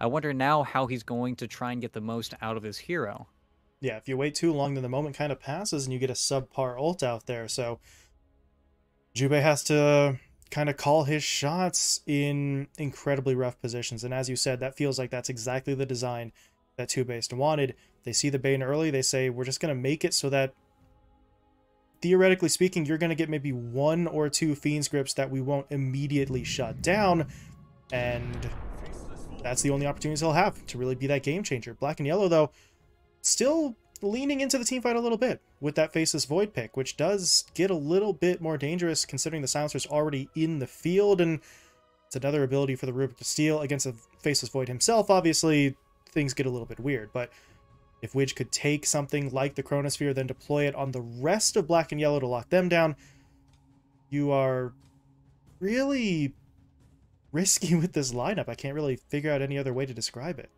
I wonder now how he's going to try and get the most out of his hero. Yeah, if you wait too long, then the moment kind of passes and you get a subpar ult out there. So Jubei has to kind of call his shots in incredibly rough positions. And as you said, that feels like that's exactly the design that TOOBASED wanted. They see the Bane early, they say, we're just going to make it so that theoretically speaking, you're going to get maybe one or two Fiend's Grips that we won't immediately shut down. And that's the only opportunities he'll have to really be that game changer. Black and Yellow, though, still leaning into the team fight a little bit with that Faceless Void pick, which does get a little bit more dangerous considering the Silencer's already in the field, and it's another ability for the Rubik to steal against a Faceless Void himself. Obviously, things get a little bit weird, but if Widge could take something like the Chronosphere, then deploy it on the rest of Black and Yellow to lock them down, you are really risky with this lineup. I can't really figure out any other way to describe it.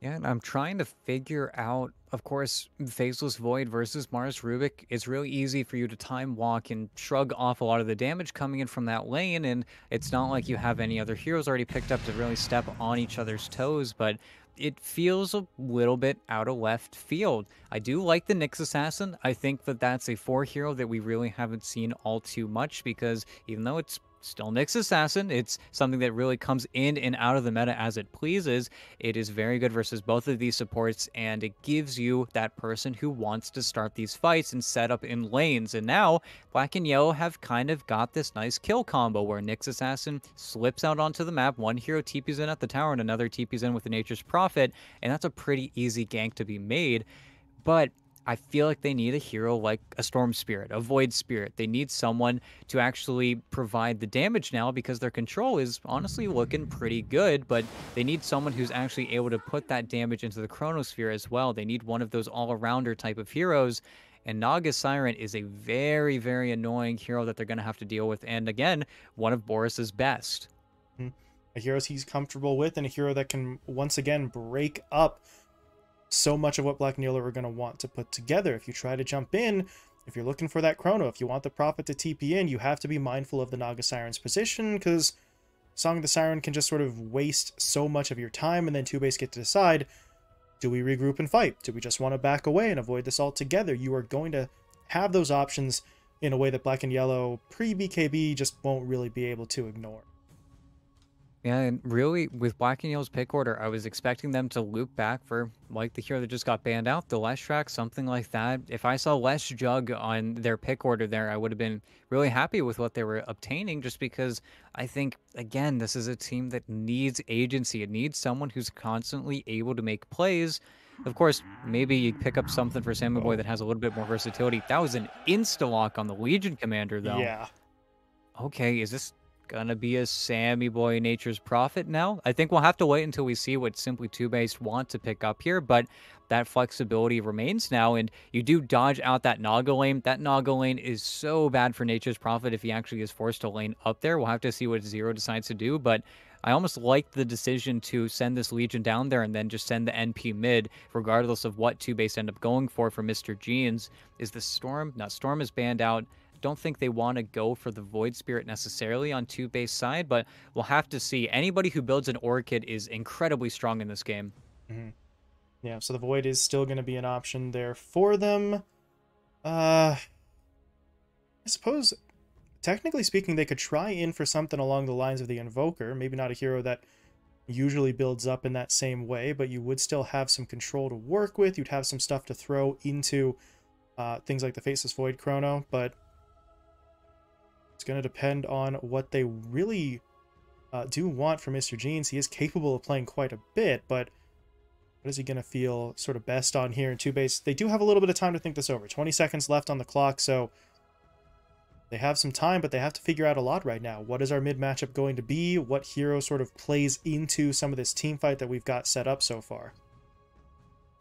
Yeah, and I'm trying to figure out, of course, Faceless Void versus Mars Rubik. It's really easy for you to time walk and shrug off a lot of the damage coming in from that lane, and it's not like you have any other heroes already picked up to really step on each other's toes, but it feels a little bit out of left field. I do like the Nyx Assassin. I think that that's a four hero that we really haven't seen all too much because even though it's still Nyx Assassin. It's something that really comes in and out of the meta as it pleases. It is very good versus both of these supports, and it gives you that person who wants to start these fights and set up in lanes. And now, Black and Yellow have kind of got this nice kill combo where Nyx Assassin slips out onto the map, one hero TP's in at the tower, and another TP's in with the Nature's Prophet, and that's a pretty easy gank to be made. But I feel like they need a hero like a Storm Spirit, a Void Spirit. They need someone to actually provide the damage now because their control is honestly looking pretty good, but they need someone who's actually able to put that damage into the Chronosphere as well. They need one of those all-arounder type of heroes, and Naga Siren is a very, very annoying hero that they're going to have to deal with, and again, one of Boris's best. Hmm. A hero he's comfortable with, and a hero that can once again break up so much of what Black and Yellow are going to want to put together. If you try to jump in, if you're looking for that chrono, if you want the Prophet to TP in, you have to be mindful of the Naga Siren's position, because Song of the Siren can just sort of waste so much of your time, and then two base get to decide, do we regroup and fight? Do we just want to back away and avoid this altogether? You are going to have those options in a way that Black and Yellow pre-BKB just won't really be able to ignore. Yeah, and really, with Black and Yellow's pick order, I was expecting them to loop back for, like, the hero that just got banned out, the Leshrac, something like that. If I saw Lesh Jug on their pick order there, I would have been really happy with what they were obtaining, just because I think, again, this is a team that needs agency. It needs someone who's constantly able to make plays. Of course, maybe you pick up something for Sammy Boy that has a little bit more versatility. That was an insta-lock on the Legion Commander, though. Yeah. Okay, is this gonna be a Sammy Boy Nature's Prophet now. I think we'll have to wait until we see what Simply TOOBASED want to pick up here, but that flexibility remains now, and you do dodge out that Naga lane. That Naga lane is so bad for Nature's Prophet if he actually is forced to lane up there. We'll have to see what Zero decides to do, but I almost like the decision to send this Legion down there and then just send the NP mid, regardless of what 2 Base end up going for for Mr. Jeans. Is the Storm? Now, Storm is banned out don't think they want to go for the Void Spirit necessarily on two base side, but we'll have to see. Anybody who builds an Orchid is incredibly strong in this game. Mm-hmm. Yeah, so the Void is still going to be an option there for them. Uh, I suppose, technically speaking, they could try in for something along the lines of the Invoker. Maybe not a hero that usually builds up in that same way, but you would still have some control to work with. You'd have some stuff to throw into uh, things like the Faceless Void Chrono, but it's going to depend on what they really uh, do want from Mr. Jeans. He is capable of playing quite a bit, but what is he going to feel sort of best on here in two base? They do have a little bit of time to think this over. 20 seconds left on the clock, so they have some time, but they have to figure out a lot right now. What is our mid matchup going to be? What hero sort of plays into some of this team fight that we've got set up so far?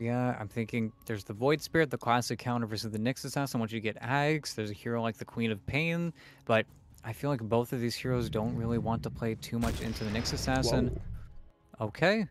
Yeah, I'm thinking there's the Void Spirit, the classic counter versus the Nyx Assassin. Once you to get Ags, there's a hero like the Queen of Pain, but I feel like both of these heroes don't really want to play too much into the Nyx Assassin. Whoa. Okay.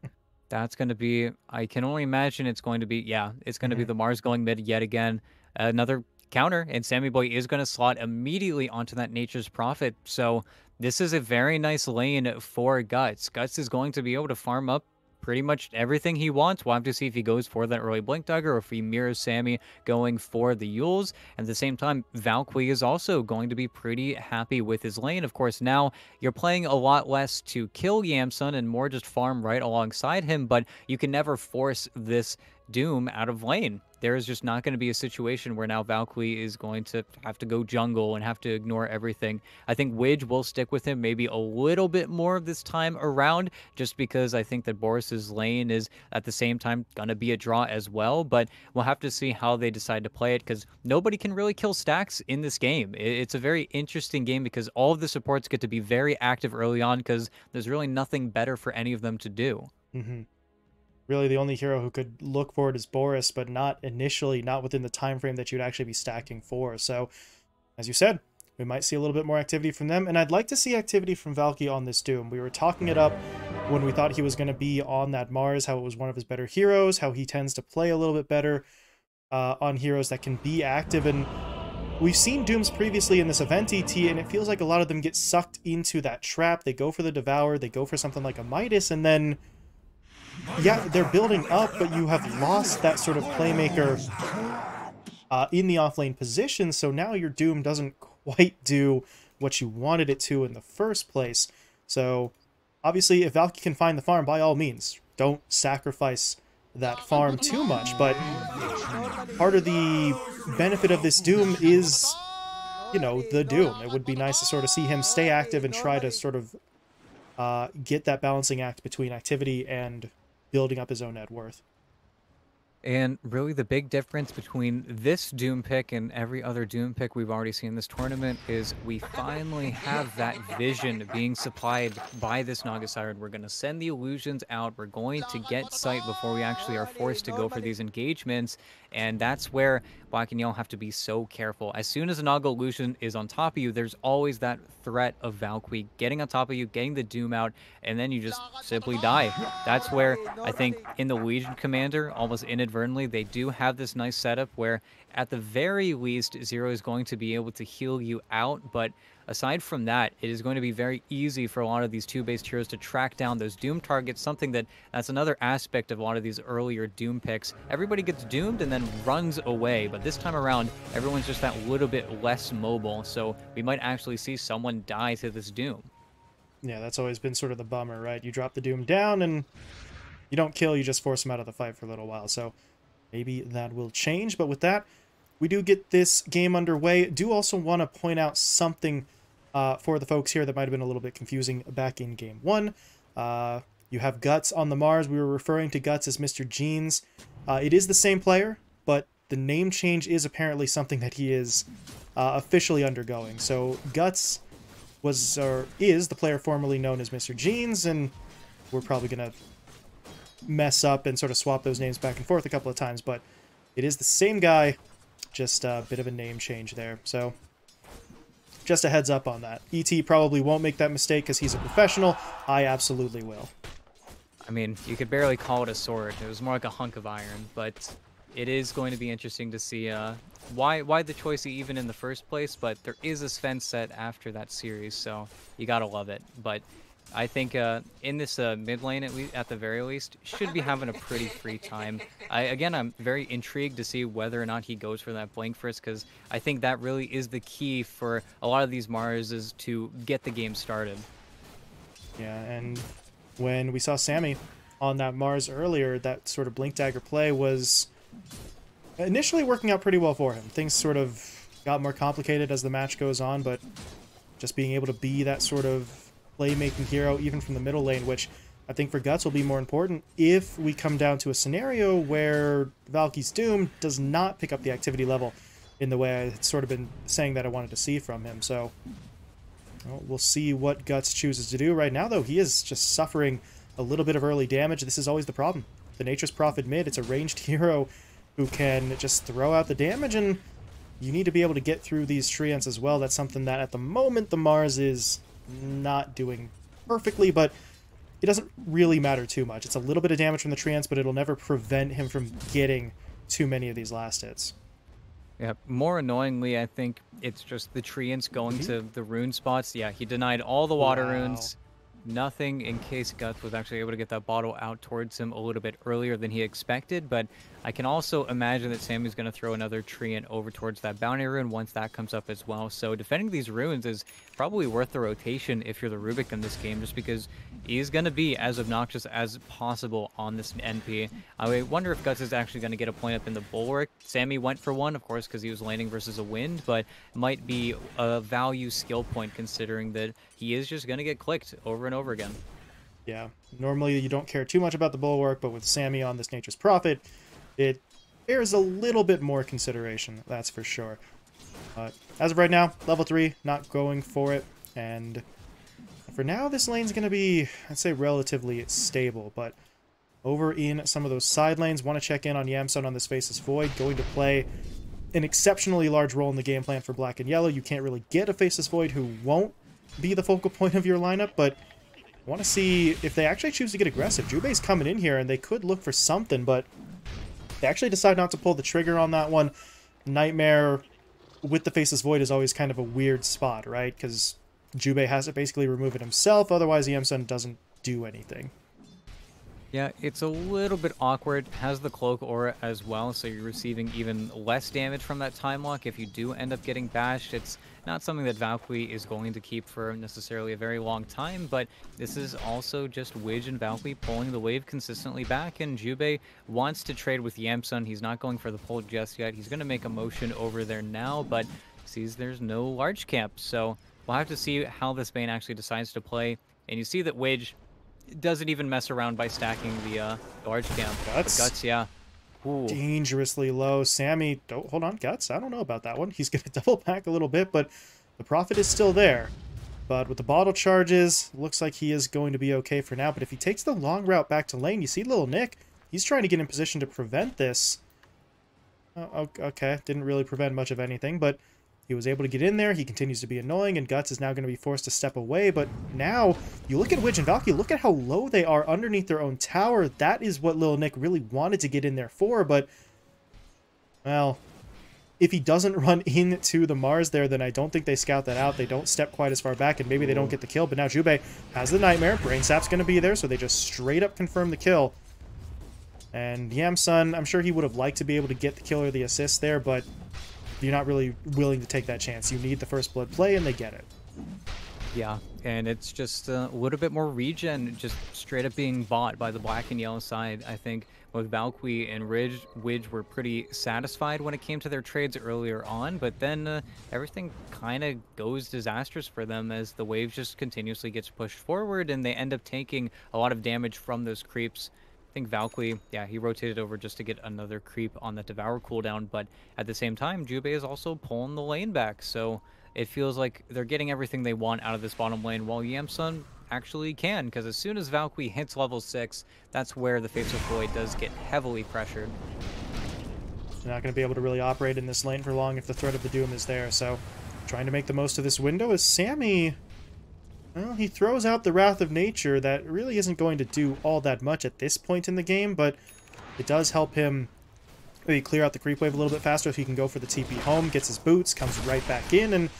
That's going to be, I can only imagine it's going to be, yeah, it's going to mm -hmm. be mm-hmm. the Mars going mid yet again. Another counter, and Sammy Boy is going to slot immediately onto that Nature's Prophet. So this is a very nice lane for Guts. Guts is going to be able to farm up pretty much everything he wants. We'll have to see if he goes for that early Blink Dagger or if he mirrors Sammy going for the Euls. At the same time, Valkyrie is also going to be pretty happy with his lane. Of course, now you're playing a lot less to kill Yamsun and more just farm right alongside him, but you can never force this Doom out of lane there is just not going to be a situation where now Valkyrie is going to have to go jungle and have to ignore everything. I think Widge will stick with him maybe a little bit more of this time around, just because I think that Boris's lane is at the same time going to be a draw as well. But we'll have to see how they decide to play it because nobody can really kill stacks in this game. It's a very interesting game because all of the supports get to be very active early on because there's really nothing better for any of them to do. Mm-hmm really the only hero who could look for it is Boris, but not initially, not within the time frame that you'd actually be stacking for. So, as you said, we might see a little bit more activity from them, and I'd like to see activity from Valky on this Doom. We were talking it up when we thought he was going to be on that Mars, how it was one of his better heroes, how he tends to play a little bit better uh, on heroes that can be active, and we've seen Dooms previously in this event ET, and it feels like a lot of them get sucked into that trap. They go for the Devour, they go for something like a Midas, and then yeah, they're building up, but you have lost that sort of playmaker uh, in the offlane position, so now your Doom doesn't quite do what you wanted it to in the first place. So, obviously, if Valky can find the farm, by all means, don't sacrifice that farm too much, but part of the benefit of this Doom is, you know, the Doom. It would be nice to sort of see him stay active and try to sort of uh, get that balancing act between activity and building up his own net worth. And really, the big difference between this Doom pick and every other Doom pick we've already seen in this tournament is we finally have that vision being supplied by this Naga Siren. We're going to send the illusions out. We're going to get sight before we actually are forced to go for these engagements. And that's where Black and Yellow have to be so careful. As soon as a Naga illusion is on top of you, there's always that threat of Valkyrie getting on top of you, getting the Doom out, and then you just simply die. That's where I think in the Legion Commander, almost inadvertently, they do have this nice setup where at the very least, Zero is going to be able to heal you out, but aside from that, it is going to be very easy for a lot of these TOOBASED heroes to track down those Doom targets, something that that's another aspect of a lot of these earlier Doom picks. Everybody gets doomed and then runs away, but this time around, everyone's just that little bit less mobile, so we might actually see someone die to this Doom. Yeah, that's always been sort of the bummer, right? You drop the Doom down and you don't kill, you just force them out of the fight for a little while, so maybe that will change, but with that, we do get this game underway. Do also want to point out something uh, for the folks here that might have been a little bit confusing back in game one. Uh, you have Guts on the Mars. We were referring to Guts as Mr. Jeans. Uh, it is the same player, but the name change is apparently something that he is uh, officially undergoing. So Guts was or is the player formerly known as Mr. Jeans, and we're probably gonna mess up and sort of swap those names back and forth a couple of times, but it is the same guy just a bit of a name change there. So just a heads up on that. ET probably won't make that mistake because he's a professional. I absolutely will. I mean, you could barely call it a sword. It was more like a hunk of iron, but it is going to be interesting to see uh, why why the choice even in the first place. But there is a Sven set after that series, so you gotta love it. But I think uh, in this uh, mid lane, at, least, at the very least, should be having a pretty free time. I, again, I'm very intrigued to see whether or not he goes for that Blink first, because I think that really is the key for a lot of these Mars is to get the game started. Yeah, and when we saw Sammy on that Mars earlier, that sort of Blink Dagger play was initially working out pretty well for him. Things sort of got more complicated as the match goes on, but just being able to be that sort of playmaking hero, even from the middle lane, which I think for Guts will be more important if we come down to a scenario where Valky's Doom does not pick up the activity level in the way I had sort of been saying that I wanted to see from him. So well, we'll see what Guts chooses to do. Right now, though, he is just suffering a little bit of early damage. This is always the problem. The Nature's Prophet mid, it's a ranged hero who can just throw out the damage, and you need to be able to get through these treants as well. That's something that at the moment the Mars is not doing perfectly, but it doesn't really matter too much. It's a little bit of damage from the treants, but it'll never prevent him from getting too many of these last hits. Yeah, more annoyingly, I think it's just the treants going Mhm. to the rune spots. Yeah, he denied all the water Wow. runes. Nothing in case Guts was actually able to get that bottle out towards him a little bit earlier than he expected, but I can also imagine that Sammy's going to throw another treant over towards that bounty rune once that comes up as well. So defending these runes is probably worth the rotation if you're the Rubik in this game, just because he's going to be as obnoxious as possible on this NP. I wonder if Guts is actually going to get a point up in the Bulwark. Sammy went for one, of course, because he was landing versus a wind, but might be a value skill point considering that he is just going to get clicked over and over again. Yeah, normally you don't care too much about the bulwark, but with Sammy on this Nature's Prophet, it bears a little bit more consideration, that's for sure. But as of right now, level 3, not going for it, and for now this lane's going to be, I'd say, relatively stable, but over in some of those side lanes, want to check in on Yamsun on this Faceless Void, going to play an exceptionally large role in the game plan for Black and Yellow. You can't really get a Faceless Void who won't be the focal point of your lineup, but I want to see if they actually choose to get aggressive. Jubei's coming in here, and they could look for something, but they actually decide not to pull the trigger on that one. Nightmare with the Faceless Void is always kind of a weird spot, right? Because Jubei has to basically remove it himself, otherwise Yamsun doesn't do anything. Yeah, it's a little bit awkward. Has the cloak aura as well, so you're receiving even less damage from that time lock if you do end up getting bashed. It's not something that Valkyrie is going to keep for necessarily a very long time, but this is also just Widge and Valkyrie pulling the wave consistently back, and Jubei wants to trade with Yamsun. He's not going for the pull just yet. He's going to make a motion over there now, but sees there's no large camp, so we'll have to see how this Bane actually decides to play. And you see that Widge doesn't even mess around by stacking the uh, large camp. But Guts. guts, yeah. Ooh. Dangerously low. Sammy, don't hold on, Guts. I don't know about that one. He's going to double back a little bit, but the Prophet is still there. But with the bottle charges, looks like he is going to be okay for now. But if he takes the long route back to lane, you see little Nick, he's trying to get in position to prevent this. Oh, okay, didn't really prevent much of anything, but he was able to get in there. He continues to be annoying, and Guts is now going to be forced to step away. But now, you look at Widge and Valky, look at how low they are underneath their own tower. That is what Lil Nick really wanted to get in there for, but, well, if he doesn't run into the Mars there, then I don't think they scout that out. They don't step quite as far back, and maybe they don't get the kill. But now Jubei has the Nightmare. Brain Sap's going to be there, so they just straight up confirm the kill. And Yamsun, I'm sure he would have liked to be able to get the kill or the assist there, but you're not really willing to take that chance. You need the first blood play, and they get it. Yeah, and it's just a little bit more regen, just straight up being bought by the black and yellow side. I think both Valkyrie and Ridge, Widge were pretty satisfied when it came to their trades earlier on, but then uh, everything kind of goes disastrous for them as the wave just continuously gets pushed forward and they end up taking a lot of damage from those creeps. I think Valkyrie, yeah, he rotated over just to get another creep on the Devour cooldown, but at the same time, Jubei is also pulling the lane back, so it feels like they're getting everything they want out of this bottom lane, while Yamsun actually can, because as soon as Valkyrie hits level 6, that's where the Faceless Void does get heavily pressured. They're not going to be able to really operate in this lane for long if the threat of the Doom is there, so trying to make the most of this window is Sammy... Well, he throws out the Wrath of Nature that really isn't going to do all that much at this point in the game, but it does help him maybe clear out the creep wave a little bit faster if he can go for the TP home, gets his boots, comes right back in, and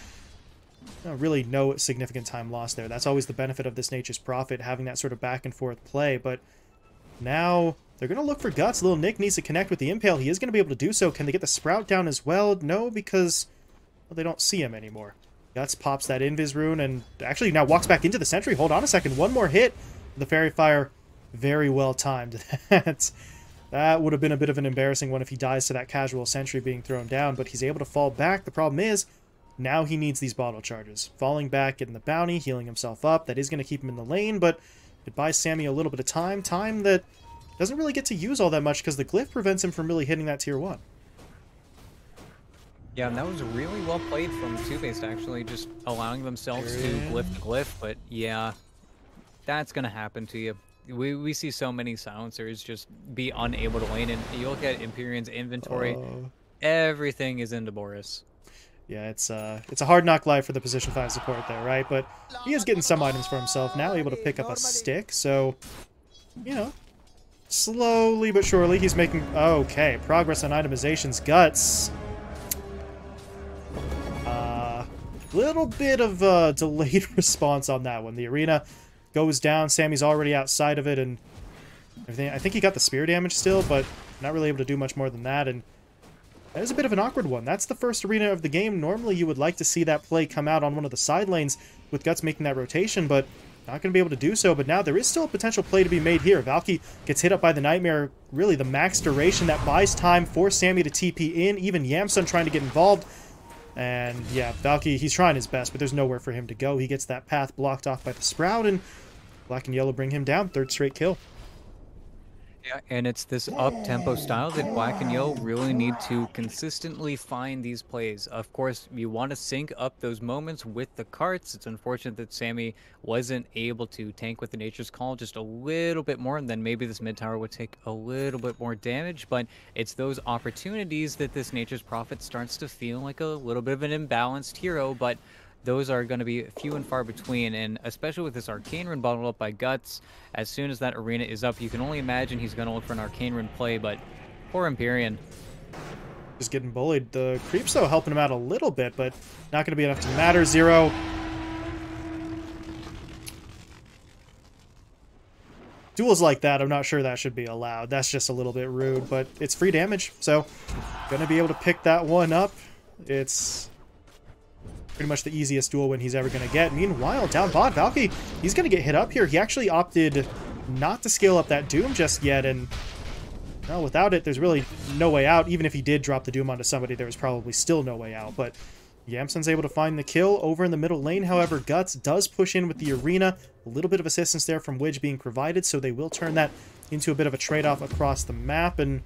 really no significant time lost there. That's always the benefit of this Nature's Prophet, having that sort of back and forth play, but now they're going to look for Guts. Little Nick needs to connect with the Impale. He is going to be able to do so. Can they get the Sprout down as well? No, because well, they don't see him anymore. Guts pops that Invis rune and actually now walks back into the Sentry. Hold on a second. One more hit. The Faerie Fire, very well timed. That's, that would have been a bit of an embarrassing one if he dies to that casual Sentry being thrown down, but he's able to fall back. The problem is, now he needs these bottle charges. Falling back, getting the bounty, healing himself up. That is going to keep him in the lane, but it buys Sammy a little bit of time. Time that doesn't really get to use all that much because the glyph prevents him from really hitting that tier 1. Yeah, and that was really well played from TOOBASED, actually, just allowing themselves to glyph to glyph, but yeah, that's gonna happen to you. We, we see so many silencers just be unable to lane, and you look at Empyrean's inventory, Uh, everything is into Boris. yeah, it's uh, it's a hard knock life for the position 5 support there, right? But he is getting some items for himself now, able to pick up a stick, so, you know, slowly but surely he's making... Okay, progress on itemizations. Guts. Little bit of a delayed response on that one. The arena goes down. Sammy's already outside of it and everything. I think he got the spear damage still, but not really able to do much more than that. And that is a bit of an awkward one. That's the first arena of the game. Normally you would like to see that play come out on one of the side lanes with Guts making that rotation, but not going to be able to do so. But now there is still a potential play to be made here. Valky gets hit up by the Nightmare. Really the max duration that buys time for Sammy to TP in. Even Yamsun trying to get involved. And yeah, Valky, he's trying his best, but there's nowhere for him to go. He gets that path blocked off by the Sprout, and Black and Yellow bring him down. Third straight kill. Yeah, and it's this up-tempo style that Black and Yellow really need to consistently find these plays. Of course, you want to sync up those moments with the carts. It's unfortunate that Sammy wasn't able to tank with the Nature's Call just a little bit more, and then maybe this mid tower would take a little bit more damage, but it's those opportunities that this Nature's Prophet starts to feel like a little bit of an imbalanced hero, but those are going to be few and far between, and especially with this Arcane Rune bottled up by Guts, as soon as that arena is up, you can only imagine he's going to look for an Arcane Rune play, but poor Empyrean. Just getting bullied. The creeps, though, helping him out a little bit, but not going to be enough to matter. Zero. Duels like that, I'm not sure that should be allowed. That's just a little bit rude, but it's free damage, so going to be able to pick that one up. It's pretty much the easiest duel win he's ever going to get. Meanwhile, down bot, Valky, he's going to get hit up here. He actually opted not to scale up that Doom just yet, and well, without it, there's really no way out. Even if he did drop the Doom onto somebody, there was probably still no way out. But Yamsun's able to find the kill over in the middle lane. However, Guts does push in with the arena. A little bit of assistance there from Widge being provided, so they will turn that into a bit of a trade-off across the map, and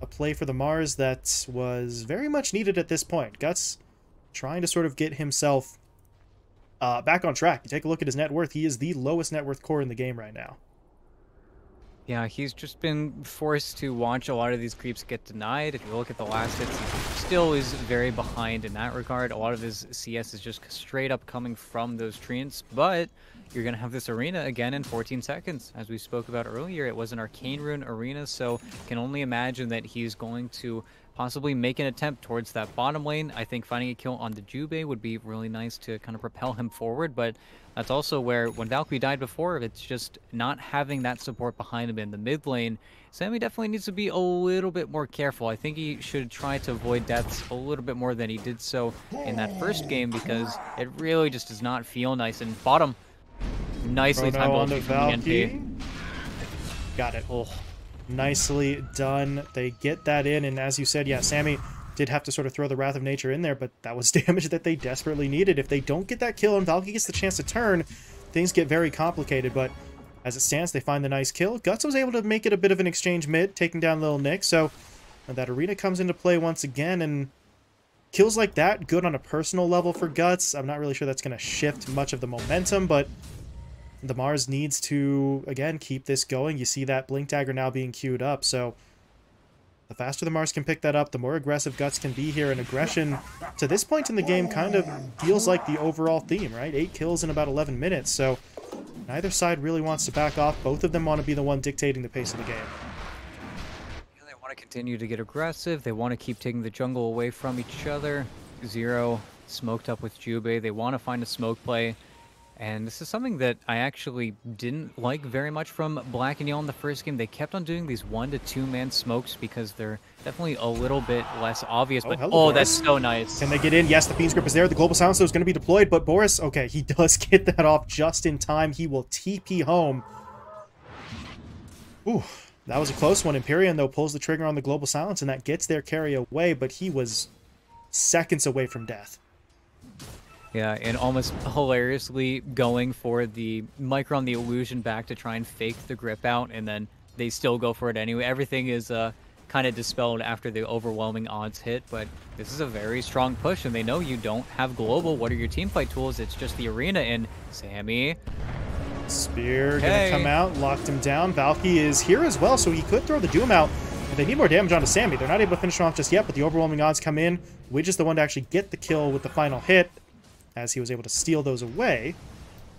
a play for the Mars that was very much needed at this point. Guts trying to sort of get himself uh, back on track. You take a look at his net worth. He is the lowest net worth core in the game right now. Yeah, he's just been forced to watch a lot of these creeps get denied. If you look at the last hits, he still is very behind in that regard. A lot of his CS is just straight up coming from those treants, but you're going to have this arena again in 14 seconds. As we spoke about earlier, it was an Arcane Rune arena, so can only imagine that he's going to possibly make an attempt towards that bottom lane. I think finding a kill on the Jubei would be really nice to kind of propel him forward, but that's also where, when Valkyrie died before, it's just not having that support behind him in the mid lane. Sammy definitely needs to be a little bit more careful. I think he should try to avoid deaths a little bit more than he did so in that first game because it really just does not feel nice. And bottom, nicely timed on the Valky. Got it. Oh. Nicely done. They get that in, and as you said, yeah, Sammy did have to sort of throw the Wrath of Nature in there, but that was damage that they desperately needed. If they don't get that kill and Valky gets the chance to turn, things get very complicated, but as it stands, they find the nice kill. Guts was able to make it a bit of an exchange mid, taking down Little Nick, so that arena comes into play once again, and kills like that, good on a personal level for Guts. I'm not really sure that's going to shift much of the momentum, but the Mars needs to, again, keep this going. You see that Blink Dagger now being queued up, so the faster the Mars can pick that up, the more aggressive Guts can be here, and aggression, to this point in the game, kind of feels like the overall theme, right? Eight kills in about 11 minutes, so neither side really wants to back off. Both of them want to be the one dictating the pace of the game. They want to continue to get aggressive. They want to keep taking the jungle away from each other. Zero smoked up with Jubei. They want to find a smoke play. And this is something that I actually didn't like very much from Black and Yellow in the first game. They kept on doing these one to two man smokes because they're definitely a little bit less obvious. Oh, but oh, oh that's so nice. Can they get in? Yes, the Fiend's Grip is there. The Global Silencer is going to be deployed, but Boris, okay, he does get that off just in time. He will TP home. Ooh, that was a close one. Empyrean, though, pulls the trigger on the Global Silence, and that gets their carry away, but he was seconds away from death. Yeah, and almost hilariously going for the microing the illusion back to try and fake the grip out, and then they still go for it anyway. Everything is uh, kind of dispelled after the overwhelming odds hit, but this is a very strong push, and they know you don't have global. What are your team fight tools? It's just the arena, and Sammy... Spear gonna come out, locked him down. Valky is here as well, so he could throw the Doom out. They need more damage onto Sammy. They're not able to finish him off just yet, but the overwhelming odds come in. Widge is the one to actually get the kill with the final hit as he was able to steal those away.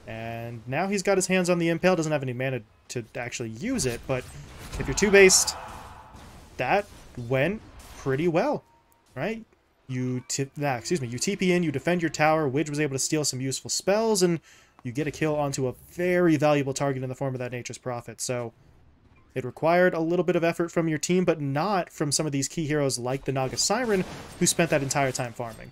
And now he's got his hands on the Impale, doesn't have any mana to actually use it, but if you're TOOBASED, that went pretty well, right? You tip that, ah, excuse me, you TP in, you defend your tower, Widge was able to steal some useful spells, and you get a kill onto a very valuable target in the form of that Nature's Prophet. So it required a little bit of effort from your team, but not from some of these key heroes like the Naga Siren, who spent that entire time farming.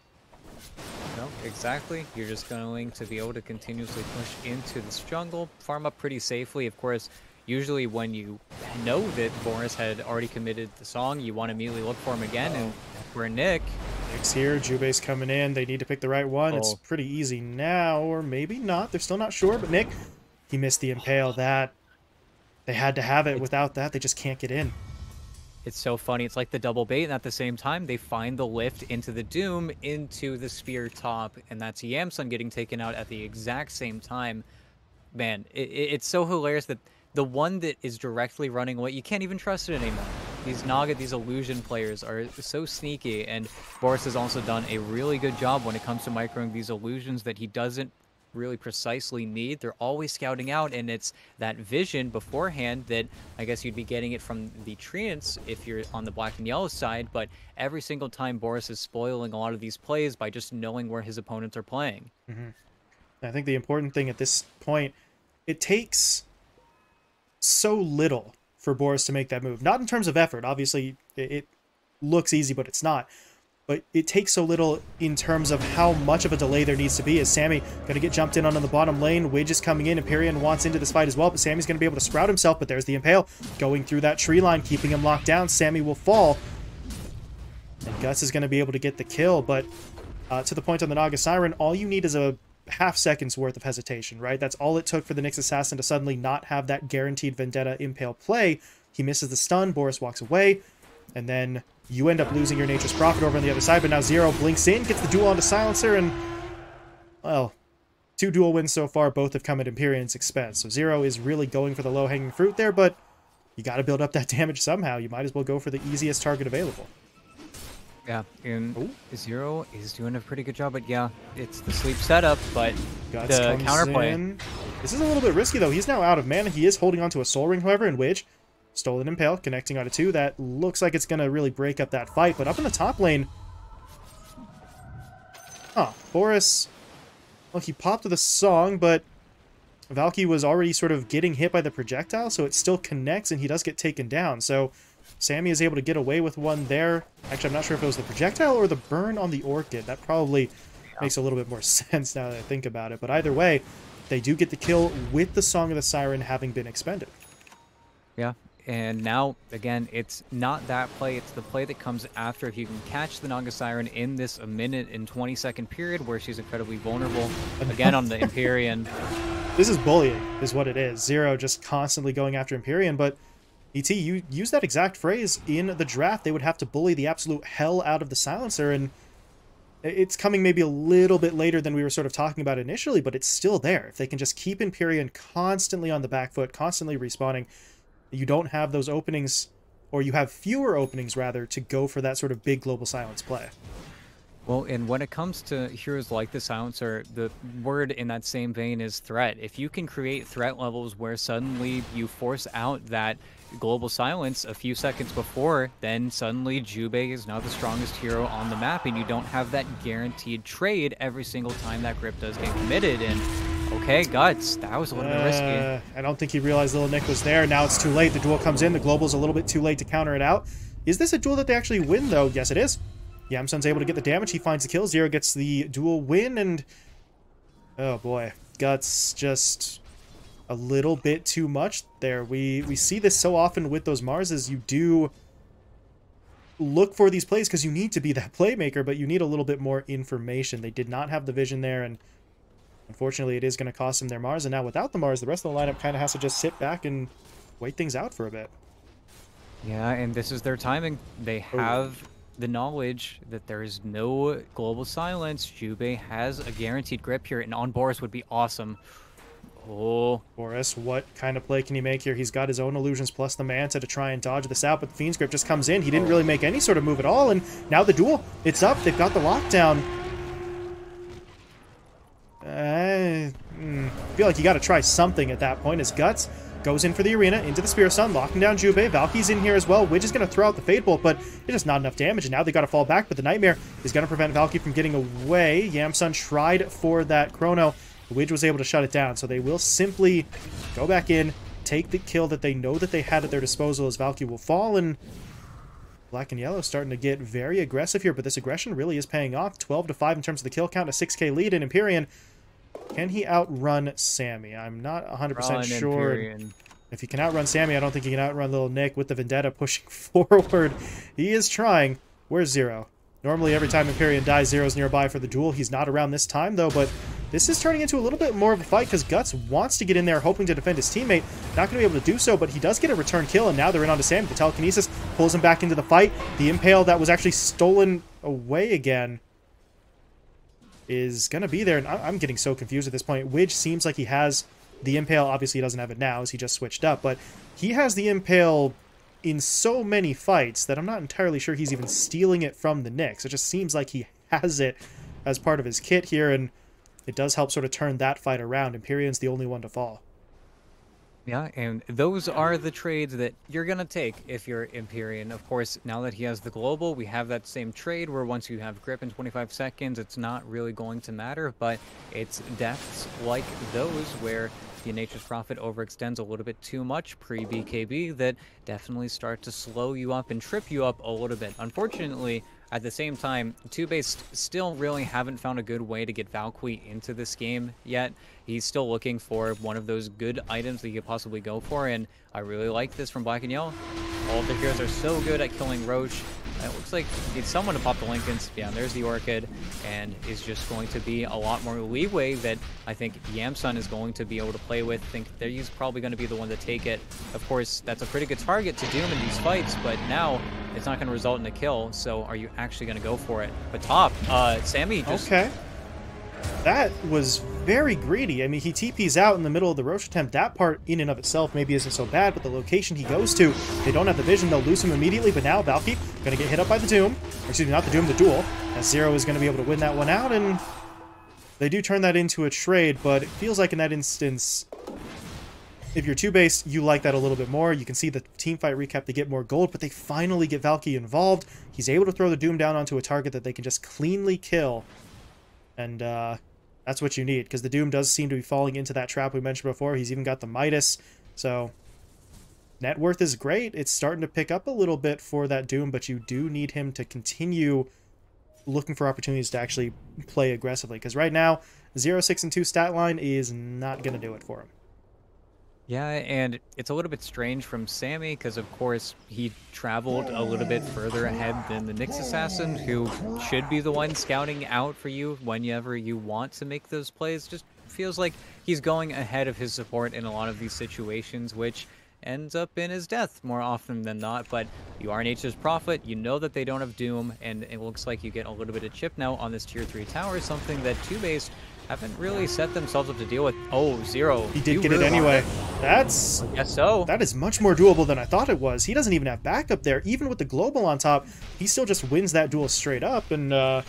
Exactly. You're just going to be able to continuously push into this jungle, farm up pretty safely. Of course, usually when you know that Boris had already committed the song, you want to immediately look for him again, and where Nick Nick's here, Jube's coming in. They need to pick the right one. It's Oh. pretty easy now, or maybe not. They're still not sure, but Nick, he missed the impale. That they had to have it. Without that, they just can't get in. It's so funny. It's like the double bait, and at the same time, they find the lift into the Doom into the spear top, and that's Yamsun getting taken out at the exact same time. Man, it, it- it's so hilarious that the one that is directly running away, you can't even trust it anymore. These Naga, these illusion players are so sneaky, and Boris has also done a really good job when it comes to microing these illusions that he doesn't really precisely need. They're always scouting out, and it's that vision beforehand that I guess you'd be getting it from the treants if you're on the black and yellow side. But every single time, Boris is spoiling a lot of these plays by just knowing where his opponents are playing. Mm-hmm. I think the important thing at this point, it takes so little for Boris to make that move. Not in terms of effort. Obviously, it looks easy, but it's not. But it takes so little in terms of how much of a delay there needs to be. As Sammy going to get jumped in on, on the bottom lane, Widge is coming in, Empyrean wants into this fight as well, but Sammy's going to be able to sprout himself, but there's the Impale going through that tree line, keeping him locked down. Sammy will fall, and Guts is going to be able to get the kill, but uh, to the point on the Naga Siren, all you need is a half second's worth of hesitation, right? That's all it took for the Nyx Assassin to suddenly not have that guaranteed Vendetta Impale play. He misses the stun, Boris walks away, and then you end up losing your Nature's Prophet over on the other side, but now Zero blinks in, gets the duel onto Silencer, and, well, two duel wins so far, both have come at Empyrean's expense. So Zero is really going for the low-hanging fruit there, but you got to build up that damage somehow. You might as well go for the easiest target available. Yeah, and Ooh. Zero is doing a pretty good job. But yeah, it's the sleep setup, but Guts the counterplay. in. This is a little bit risky, though. He's now out of mana. He is holding onto a Soul Ring, however, in which Stolen Impale connecting onto two. That looks like it's going to really break up that fight. But up in the top lane... Huh. Boris... Well, he popped with a song, but Valky was already sort of getting hit by the projectile, so it still connects, and he does get taken down. So Sammy is able to get away with one there. Actually, I'm not sure if it was the projectile or the burn on the Orchid. That probably makes a little bit more sense now that I think about it. But either way, they do get the kill with the Song of the Siren having been expended. Yeah, and now again, it's not that play; it's the play that comes after. If you can catch the Naga Siren in this a minute and 20 second period where she's incredibly vulnerable, again on the Empyrean. This is bullying, is what it is. Zero just constantly going after Empyrean, but ET, you use that exact phrase in the draft. They would have to bully the absolute hell out of the silencer, and it's coming maybe a little bit later than we were sort of talking about initially, but it's still there. If they can just keep Empyrean constantly on the back foot, constantly respawning, you don't have those openings, or you have fewer openings rather, to go for that sort of big global silence play. Well, and when it comes to heroes like the Silencer, the word in that same vein is threat. If you can create threat levels where suddenly you force out that global silence a few seconds before, then suddenly Jubei is now the strongest hero on the map, and you don't have that guaranteed trade every single time that grip does get committed. And okay, guts, that was a little bit risky. Uh, I don't think he realized Little Nick was there. Now it's too late. The duel comes in. The global's a little bit too late to counter it out. Is this a duel that they actually win, though? Yes, it is. Yamsun's able to get the damage. He finds the kill. Zero gets the duel win, and... Oh, boy. Guts just a little bit too much there. We, we see this so often with those Marses. You do look for these plays because you need to be that playmaker, but you need a little bit more information. They did not have the vision there, and Unfortunately, it is going to cost them their Mars, and now without the Mars, the rest of the lineup kind of has to just sit back and wait things out for a bit. Yeah, and this is their timing. They Oh. have the knowledge that there is no global silence. Jubei has a guaranteed grip here, and on Boris would be awesome. Oh, Boris, what kind of play can he make here? He's got his own illusions plus the Manta to try and dodge this out, but the Fiend's Grip just comes in. He didn't really make any sort of move at all, and now the duel, it's up. They've got the lockdown. Feel like you got to try something at that point. As Guts goes in for the arena, into the Spear Stun, locking down Jubei. Valky's in here as well. Widge is going to throw out the Fade Bolt, but it's just not enough damage, and now they got to fall back, but the Nightmare is going to prevent Valky from getting away. Yamsun tried for that Chrono. Widge was able to shut it down, so they will simply go back in, take the kill that they know that they had at their disposal as Valky will fall, and Black and Yellow starting to get very aggressive here, but this aggression really is paying off. 12 to 5 in terms of the kill count, a 6k lead in Empyrean. Can he outrun Sammy? I'm not 100% sure. Empyrean. If he can outrun Sammy, I don't think he can outrun little Nick with the Vendetta pushing forward. He is trying. Where's Zero? Normally, every time Empyrean dies, Zero's nearby for the duel. He's not around this time, though, but this is turning into a little bit more of a fight because Guts wants to get in there hoping to defend his teammate. Not going to be able to do so, but he does get a return kill, and now they're in onto Sammy. The telekinesis pulls him back into the fight. The impale that was actually stolen away again is going to be there, and I- I'm getting so confused at this point. Widge seems like he has the impale. Obviously, he doesn't have it now as he just switched up, but he has the impale in so many fights that I'm not entirely sure he's even stealing it from the Nyx. It just seems like he has it as part of his kit here, and it does help sort of turn that fight around. Empyrean's the only one to fall. Yeah, and those are the trades that you're going to take if you're Empyrean. Of course, now that he has the global, we have that same trade where once you have grip in 25 seconds, it's not really going to matter, but it's deaths like those where the Nature's Prophet overextends a little bit too much pre-BKB that definitely start to slow you up and trip you up a little bit. Unfortunately, at the same time, Two-Base still really haven't found a good way to get Valkyrie into this game yet. He's still looking for one of those good items that he could possibly go for, and I really like this from Black and Yellow. All the heroes are so good at killing Rosh. It looks like it's someone to pop the Linken's. Yeah, there's the Orchid, and is just going to be a lot more leeway that I think Yamsun is going to be able to play with. I think he's probably going to be the one to take it. Of course, that's a pretty good target to Doom in these fights, but now it's not going to result in a kill, so are you actually going to go for it? But top, uh, Sammy just... Okay. That was very greedy. I mean, he TP's out in the middle of the Rosh attempt. That part, in and of itself, maybe isn't so bad, but the location he goes to, they don't have the vision. They'll lose him immediately, but now Valky going to get hit up by the Doom. Or, excuse me, not the Doom, the Duel. As Zero is going to be able to win that one out, and they do turn that into a trade, but it feels like in that instance, if you're two-base, you like that a little bit more. You can see the team fight recap, they get more gold, but they finally get Valky involved. He's able to throw the Doom down onto a target that they can just cleanly kill. And uh, that's what you need, because the Doom does seem to be falling into that trap we mentioned before. He's even got the Midas, so net worth is great. It's starting to pick up a little bit for that Doom, but you do need him to continue looking for opportunities to actually play aggressively, because right now, 0, 6, and 2 stat line is not going to do it for him. Yeah, and it's a little bit strange from Sammy because, of course, he traveled a little bit further ahead than the Nyx Assassin, who should be the one scouting out for you whenever you want to make those plays. Just feels like he's going ahead of his support in a lot of these situations, which ends up in his death more often than not. But you are Nature's Prophet, you know that they don't have Doom, and it looks like you get a little bit of chip now on this Tier 3 tower, something that Two-Base haven't really set themselves up to deal with. Oh, Zero. He did you get really it anyway. That's Yes, so. that is much more doable than I thought it was. He doesn't even have backup there. Even with the global on top, he still just wins that duel straight up. And uh,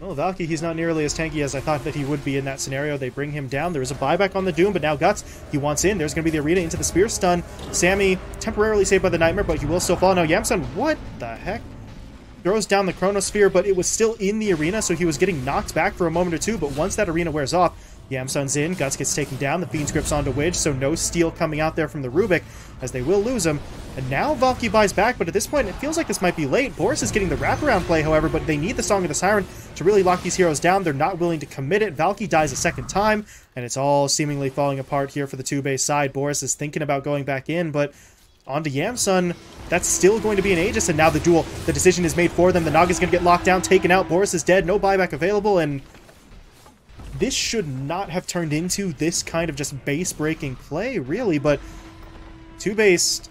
well, Valky, he's not nearly as tanky as I thought that he would be in that scenario. They bring him down. There is a buyback on the Doom, but now Guts, he wants in. There's going to be the arena into the Spear Stun. Sammy temporarily saved by the Nightmare, but he will still fall. Now Yamsun, what the heck? Throws down the Chronosphere, but it was still in the arena, so he was getting knocked back for a moment or two, but once that arena wears off, Yamsun's in, Guts gets taken down, the Fiend's Grip's onto Widge, so no steal coming out there from the Rubik, as they will lose him. And now Valky buys back, but at this point, it feels like this might be late. Boris is getting the wraparound play, however, but they need the Song of the Siren to really lock these heroes down. They're not willing to commit it. Valky dies a second time, and it's all seemingly falling apart here for the two-base side. Boris is thinking about going back in, but onto Yamsun. That's still going to be an Aegis, and now the duel. The decision is made for them. The Naga's going to get locked down, taken out. Boris is dead. No buyback available, and this should not have turned into this kind of just base-breaking play, really, but TOOBASED...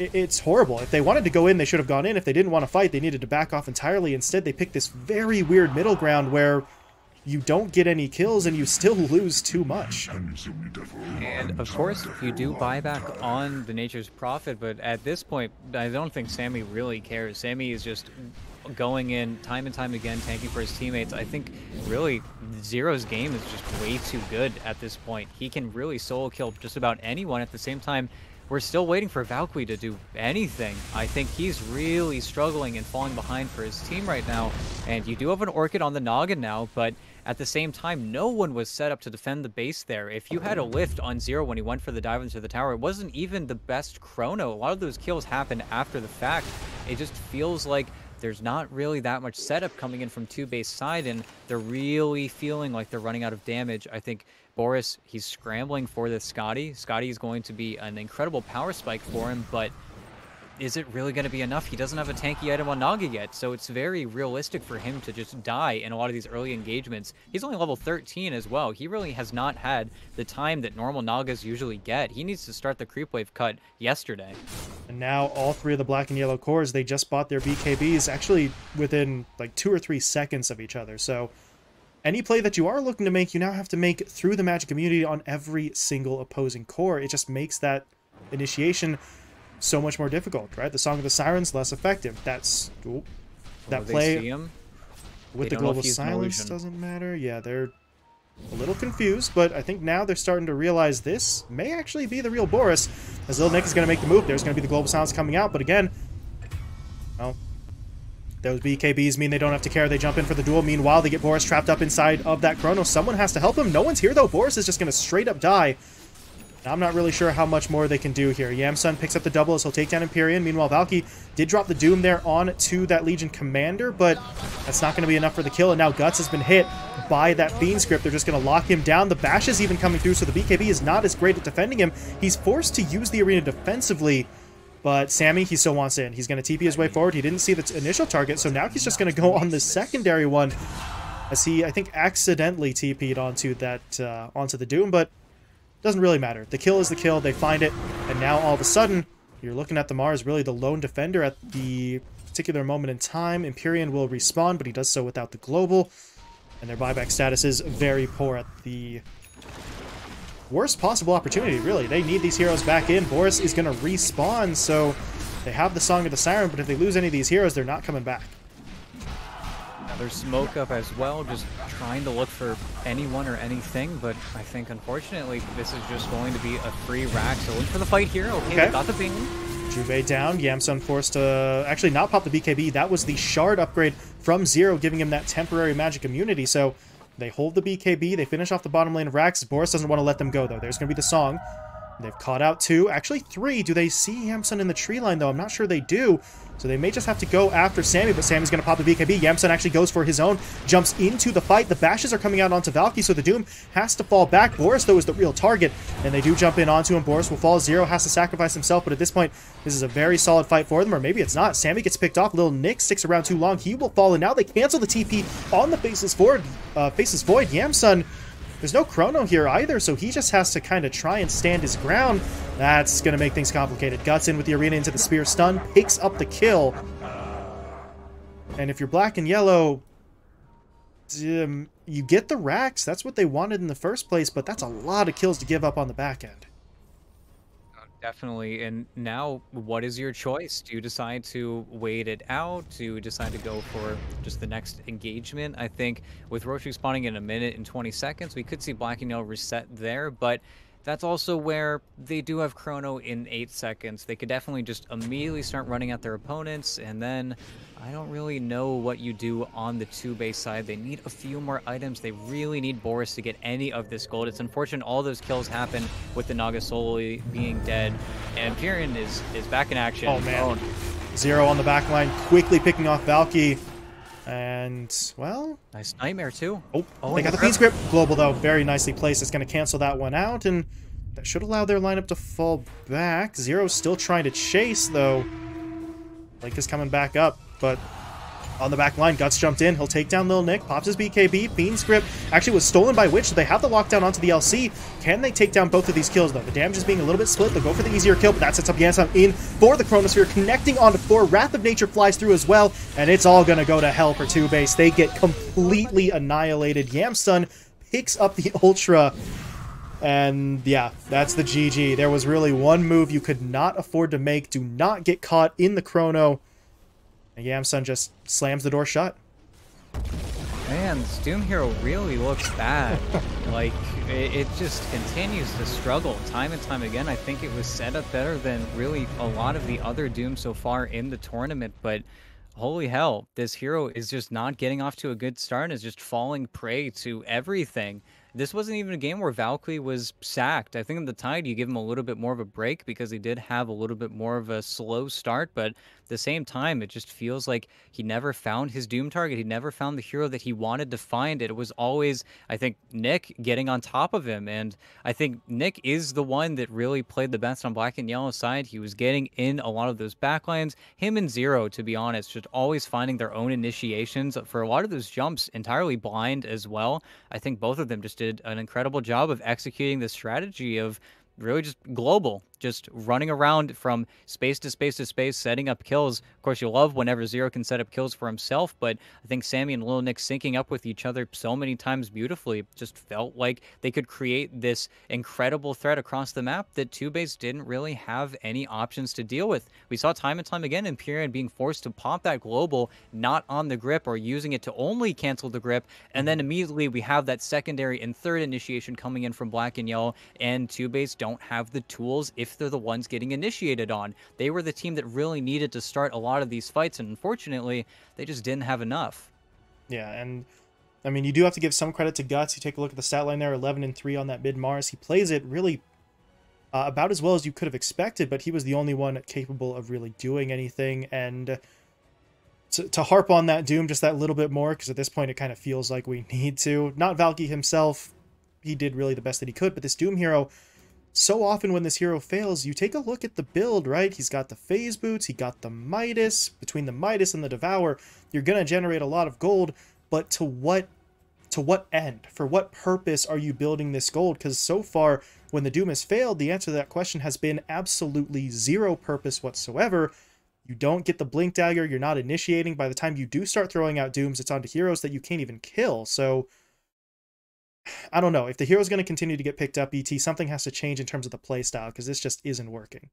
It's horrible. If they wanted to go in, they should have gone in. If they didn't want to fight, they needed to back off entirely. Instead, they picked this very weird middle ground where you don't get any kills and you still lose too much. And of course, you do buyback on the Nature's Prophet, but at this point, I don't think Sammy really cares. Sammy is just going in time and time again, tanking for his teammates. I think really Zero's game is just way too good at this point. He can really solo kill just about anyone at the same time. We're still waiting for Valkyrie to do anything. I think he's really struggling and falling behind for his team right now. And you do have an Orchid on the noggin now, but at the same time, no one was set up to defend the base there. If you had a lift on Zero when he went for the dive into the tower, it wasn't even the best chrono. A lot of those kills happened after the fact. It just feels like there's not really that much setup coming in from two base side, and they're really feeling like they're running out of damage. I think Boris, he's scrambling for this Skadi. Skadi is going to be an incredible power spike for him, but is it really going to be enough? He doesn't have a tanky item on Naga yet, so it's very realistic for him to just die in a lot of these early engagements. He's only level 13 as well. He really has not had the time that normal Nagas usually get. He needs to start the creep wave cut yesterday. And now all three of the black and yellow cores, they just bought their BKBs actually within like two or three seconds of each other. So any play that you are looking to make, you now have to make through the magic immunity on every single opposing core. It just makes that initiation so much more difficult, right? The Song of the Sirens less effective. That's ooh, that play with the global silence doesn't matter. Yeah, they're a little confused, but I think now they're starting to realize this may actually be the real Boris. As Lil Nick is going to make the move, there's going to be the global silence coming out, but again, well, those BKBs mean they don't have to care. They jump in for the duel. Meanwhile, they get Boris trapped up inside of that Chrono. Someone has to help him. No one's here, though. Boris is just going to straight up die. I'm not really sure how much more they can do here. Yamsun picks up the double as he'll take down Empyrean. Meanwhile, Valky did drop the Doom there on to that Legion Commander, but that's not going to be enough for the kill. And now Guts has been hit by that Fiend's Grip. They're just going to lock him down. The Bash is even coming through, so the BKB is not as great at defending him. He's forced to use the arena defensively, but Sammy, he still wants in. He's going to TP his way forward. He didn't see the initial target, so now he's just going to go on the secondary one as he, I think, accidentally TP'd onto that uh, onto the Doom, but doesn't really matter. The kill is the kill. They find it. And now all of a sudden, you're looking at the Mars really the lone defender at the particular moment in time. Empyrean will respawn, but he does so without the global. And their buyback status is very poor at the worst possible opportunity, really. They need these heroes back in. Boris is going to respawn, so they have the Song of the Siren, but if they lose any of these heroes, they're not coming back. Now There's smoke up as well, just trying to look for anyone or anything, but I think unfortunately this is just going to be a free rack. So look for the fight here. Okay, okay. got the ping. Jubei down. Yamsun forced to actually not pop the BKB. That was the shard upgrade from Zero, giving him that temporary magic immunity. So they hold the BKB. They finish off the bottom lane of Rax. Boris doesn't want to let them go, though. There's going to be the song. They've caught out two, actually three. Do they see Yamsun in the tree line, though? I'm not sure they do. So they may just have to go after Sammy, but Sammy's going to pop the BKB. Yamsun actually goes for his own, jumps into the fight. The bashes are coming out onto Valky, so the Doom has to fall back. Boris, though, is the real target, and they do jump in onto him. Boris will fall. Zero has to sacrifice himself, but at this point, this is a very solid fight for them, or maybe it's not. Sammy gets picked off. Little Nick sticks around too long. He will fall, and now they cancel the TP on the Faceless Void. Uh, Void. Yamsun there's no chrono here either, so he just has to kind of try and stand his ground. That's going to make things complicated. Guts in with the arena into the spear stun, picks up the kill. And if you're black and yellow, um, you get the racks. That's what they wanted in the first place, but that's a lot of kills to give up on the back end. Definitely. And now, what is your choice? Do you decide to wait it out? Do you decide to go for just the next engagement? I think with Roshi spawning in a minute and 20 seconds, we could see Black and Yellow reset there, but that's also where they do have Chrono in 8 seconds. They could definitely just immediately start running at their opponents, and then I don't really know what you do on the TOOBASED side. They need a few more items. They really need Boris to get any of this gold. It's unfortunate all those kills happen with the Naga solely being dead. Empyrean is, is back in action. Oh, man. Zero on the back line, quickly picking off Valky. And, well... Nice Nightmare, too. Oh, oh they got the Fiend's Grip. Global, though, very nicely placed. It's going to cancel that one out, and that should allow their lineup to fall back. Zero's still trying to chase, though. Link is coming back up. But on the back line, Guts jumped in. He'll take down Lil Nick, pops his BKB. Fiend's Grip actually was stolen by Witch, so they have the lockdown onto the LC. Can they take down both of these kills, though? The damage is being a little bit split. They'll go for the easier kill, but that sets up Yamsun in for the Chronosphere, connecting onto four. Wrath of Nature flies through as well, and it's all going to go to hell for TOOBASED. They get completely annihilated. Yamsun picks up the Ultra. And yeah, that's the GG. There was really one move you could not afford to make. Do not get caught in the chrono And Yamsun just slams the door shut. Man, this Doom Hero really looks bad. like, it, it, just continues to struggle time and time again. I think it was set up better than really a lot of the other Doom so far in the tournament, but holy hell, this hero is just not getting off to a good start and is just falling prey to everything. This wasn't even a game where Valkyrie was sacked. I think in the Tide, you give him a little bit more of a break because he did have a little bit more of a slow start, but the same time, it just feels like he never found his Doom target. He never found the hero that he wanted to find. It was always, I think, Nick getting on top of him. And I think Nick is the one that really played the best on black and yellow side. He was getting in a lot of those backlines. Him and Zero, to be honest, just always finding their own initiations for a lot of those jumps entirely blind as well. I think both of them just did an incredible job of executing the strategy of really just global just running around from space to space to space, setting up kills. Of course, you love whenever Zero can set up kills for himself, but I think Sammy and Lil Nick syncing up with each other so many times beautifully just felt like they could create this incredible threat across the map that TOOBASED didn't really have any options to deal with. We saw time and time again Empyrean being forced to pop that global not on the grip or using it to only cancel the grip, and then immediately we have that secondary and third initiation coming in from Black and Yellow, and TOOBASED don't have the tools if they're the ones getting initiated on. They were the team that really needed to start a lot of these fights, and unfortunately, they just didn't have enough. Yeah, and I mean, you do have to give some credit to Guts. You take a look at the stat line there 11 and 3 on that mid Mars. He plays it really uh, about as well as you could have expected, but he was the only one capable of really doing anything. And to, to harp on that Doom just that little bit more, because at this point it kind of feels like we need to. Not Valky himself, he did really the best that he could, but this Doom hero so often when this hero fails, you take a look at the build, right? He's got the phase boots, he got the Midas. Between the Midas and the Devour, you're going to generate a lot of gold, but to what to what end? For what purpose are you building this gold? Because so far, when the Doom has failed, the answer to that question has been absolutely zero purpose whatsoever. You don't get the Blink Dagger, you're not initiating. By the time you do start throwing out Dooms, it's onto heroes that you can't even kill. So I don't know. If the hero's going to continue to get picked up, ET, something has to change in terms of the playstyle because this just isn't working.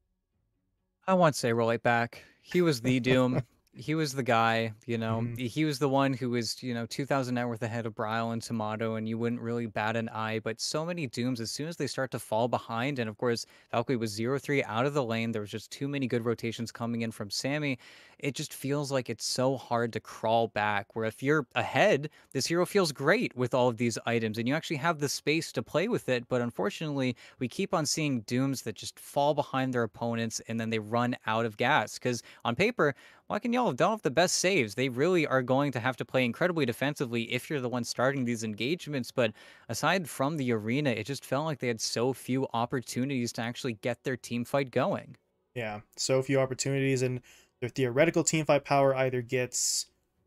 I want to say roll it back. He was the Doom. he was the guy, you know. Mm-hmm. He was the one who was, you know, 2,000 net worth ahead of Bryle and Tomato, and you wouldn't really bat an eye. But so many Dooms, as soon as they start to fall behind, and of course, Valkyrie was 0 3 out of the lane, there was just too many good rotations coming in from Sammy it just feels like it's so hard to crawl back. Where if you're ahead, this hero feels great with all of these items and you actually have the space to play with it. But unfortunately, we keep on seeing Dooms that just fall behind their opponents and then they run out of gas. Because on paper, why can y'all have the best saves. They really are going to have to play incredibly defensively if you're the one starting these engagements. But aside from the arena, it just felt like they had so few opportunities to actually get their team fight going. Yeah, so few opportunities. And their theoretical teamfight power either gets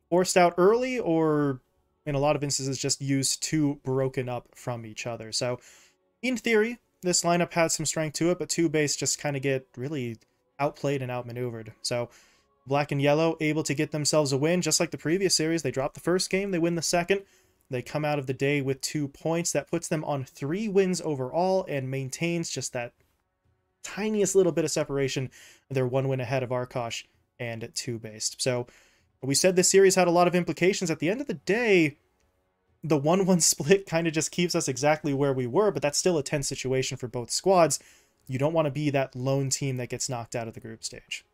forced out early or in a lot of instances just used too broken up from each other. So in theory, this lineup had some strength to it, but TOOBASED just kind of get really outplayed and outmaneuvered. So black and yellow able to get themselves a win, just like the previous series. They drop the first game, they win the second. They come out of the day with two points. That puts them on three wins overall and maintains just that tiniest little bit of separation. They're one win ahead of Arkosh and TOOBASED. So we said this series had a lot of implications. At the end of the day, the 1 1 split kind of just keeps us exactly where we were, but that's still a tense situation for both squads. You don't want to be that lone team that gets knocked out of the group stage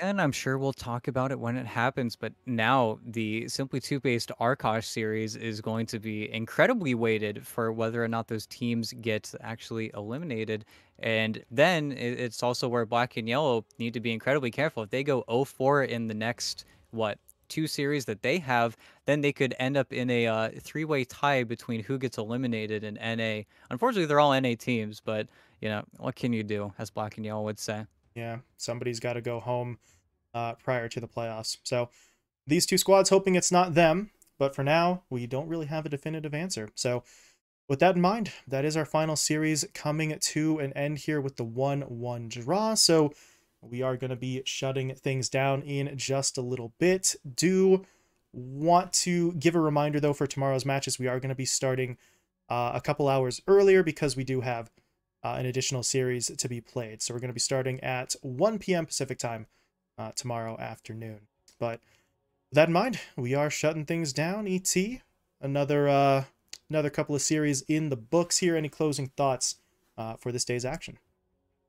and I'm sure we'll talk about it when it happens. But now the Simply TOOBASED Arkosh series is going to be incredibly weighted for whether or not those teams get actually eliminated. And then it's also where Black and Yellow need to be incredibly careful. If they go 0-4 in the next what two series that they have, then they could end up in a uh, three-way tie between who gets eliminated in NA. Unfortunately, they're all NA teams, but you know what can you do, as Black and Yellow would say. Yeah, somebody's got to go home uh, prior to the playoffs. So these two squads hoping it's not them, but for now, we don't really have a definitive answer. So with that in mind, that is our final series coming to an end here with the 1-1 draw. So we are going to be shutting things down in just a little bit. Do want to give a reminder, though, for tomorrow's matches, we are going to be starting uh, a couple hours earlier because we do have uh, an additional series to be played. So we're going to be starting at 1 p.m. Pacific time uh, tomorrow afternoon. But with that in mind, we are shutting things down. ET, another uh, another couple of series in the books here. Any closing thoughts uh, for this day's action?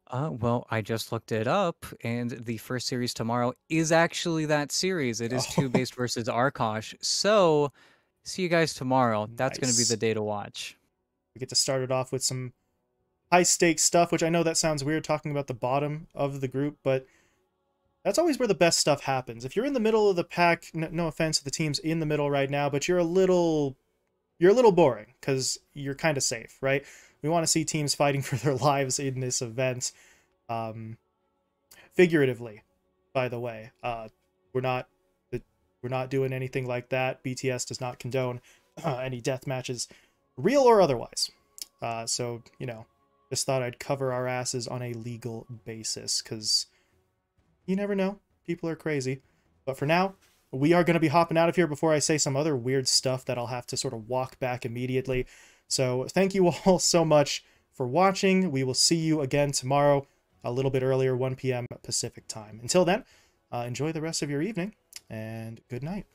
Uh, well, I just looked it up, and the first series tomorrow is actually that series. It is TOOBASED versus Arkosh. So, see you guys tomorrow. That's going to be the day to watch. We get to start it off with some high stakes stuff, which I know that sounds weird talking about the bottom of the group, but that's always where the best stuff happens. If you're in the middle of the pack, no, offense to the teams in the middle right now, but you're a little you're a little boring because you're kind of safe, right? We want to see teams fighting for their lives in this event, um, figuratively. By the way, uh, we're not we're not doing anything like that. BTS does not condone uh, any death matches, real or otherwise. Uh, so you know, just thought I'd cover our asses on a legal basis because you never know. People are crazy. But for now, we are going to be hopping out of here before I say some other weird stuff that I'll have to sort of walk back immediately. So thank you all so much for watching. We will see you again tomorrow, a little bit earlier, 1 p.m. Pacific time. Until then, uh, enjoy the rest of your evening and good night.